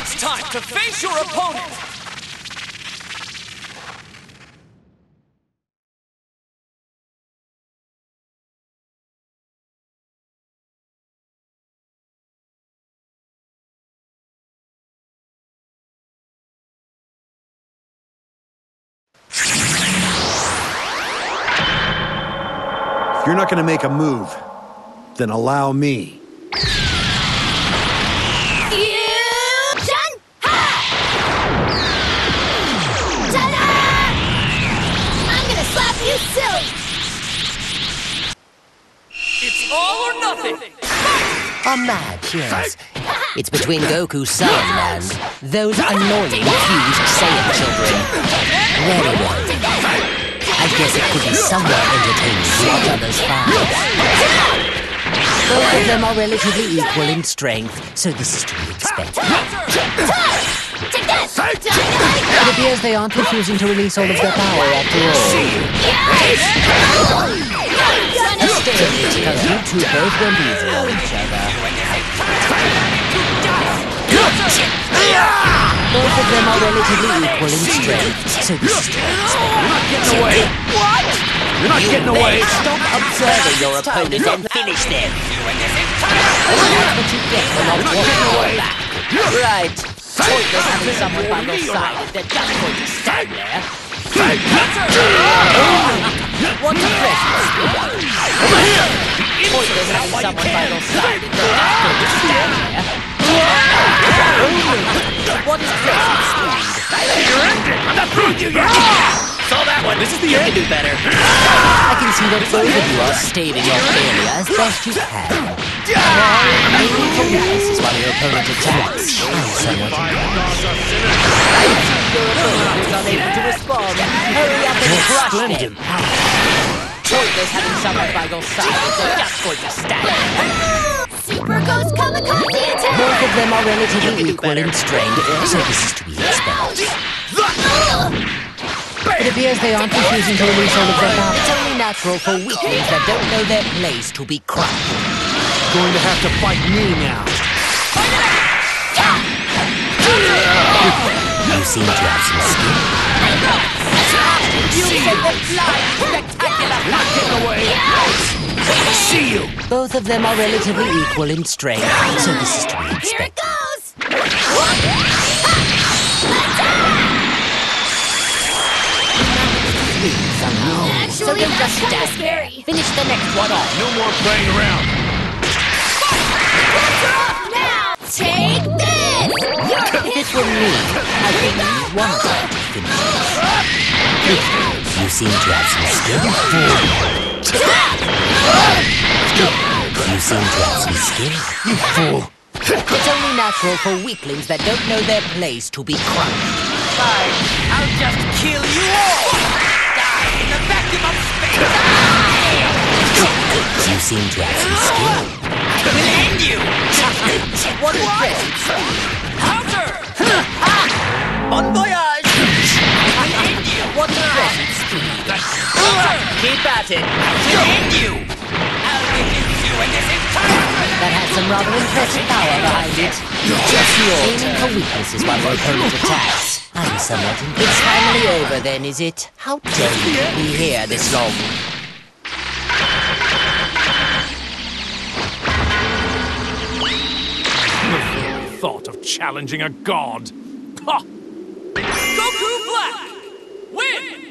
It's time to face your opponent! If you're not gonna make a move, then allow me. All or nothing! A match, yes. It's between Goku's son and those annoying huge Saiyan children. Very well. I guess it could be somewhat entertaining to watch others fight. Both of them are relatively equal in strength, so this is to be expected. Take! It appears they aren't refusing to release all of their power after all. Because you two both went easy on each other. Both of them are relatively equal in strength, so this is be expected. Getting away! What? You're not getting away! Stop observing your opponent and finish them. That's what you get for not walking back. Right. Pointless having someone by your side if they're just going to stand there. Speed? I'm not through with you! Saw that one! This is the You end! can do better. I can see that both of you are staving your failure as best you can. Aiming for weaknesses while your opponent attacks. I'm somewhat Your opponent is unable to respond. Hurry up and crush them. Pointless having someone by your side they're just going to stand. Super Ghost Kamikaze attack! Both of them are relatively equal in strength, so this is to be expected. It appears they aren't refusing to release all of their power. It's only natural for weaklings that don't know their place to be crushed. Going to have to fight me now. You seem to have some skill. You take the flying spectacular! Not getting away! See you! Both of them are relatively equal in strength, so this is to be expected. Here it goes! So Actually, then that's just kinda scary. Finish the next one off. No more playing around. Now, take this! You're If it were me, I think you'd want to finish this. You seem to have some skill. Fool. You seem to have some skill. You fool! It's only natural for weaklings that don't know their place to be crushed. Fine, I'll just kill you all! Seem to have some skill. I will end you! What is presence? Counter! Bon voyage! I will end you! What is presence speed? Counter! Keep at it. I will end you! I'll reduce you in this entire... That has some rather impressive power behind it. Just aiming for weaknesses while your opponent attacks. I'm somewhat in- It's finally over then, is it? How dare you be here this long? challenging a god. Ha! Goku Black! Win!